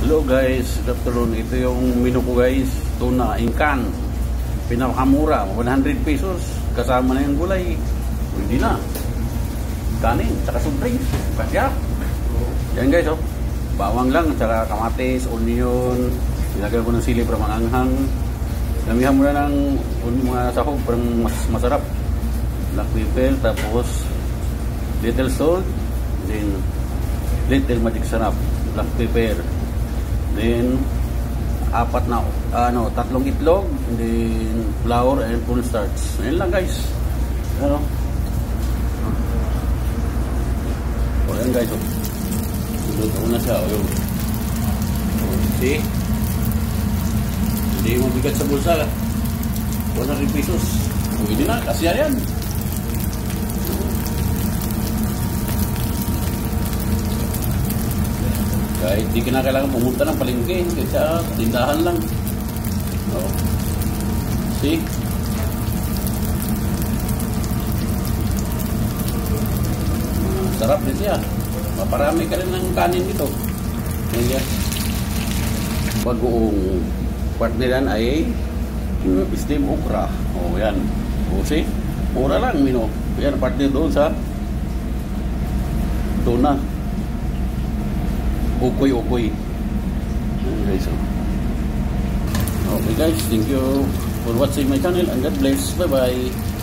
Hello guys, good afternoon. Ito yung menu ko guys. Tuna, inkan. Pinakamura, 100 pesos. Kasama na yung gulay. Hindi na. Kanin, tsaka soft drinks. Yan guys, oh. Bawang lang, tsaka kamatis, onion. Nilagyan ko ng sili para manganghang. Lamihan mo na ng mga sahog para mas masarap. Black pepper, tapos little salt, then little magic sarap, black pepper, then apat na ano tatlong itlog then flour and cornstarch ayun lang guys. Ano? O yan guys oh. Luto ko na siya o yun. O, see? Hindi mabigat sa bulsa. 100 pesos hindi na kasi yan Kahit di ka na kailangan pumunta ng palengke, kaya tindahan lang. Oh. See? Sarap din siya. Maparami ka rin ng kanin dito. Ayan. Bagoong partneran ay steam okra. Oh, yan. O, see? Mura lang, mino. Yan, partner doon sa tuna ukoy ukoy okay so okay guys. Thank you for watching my channel and God bless. Bye bye